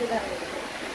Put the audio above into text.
くなるので。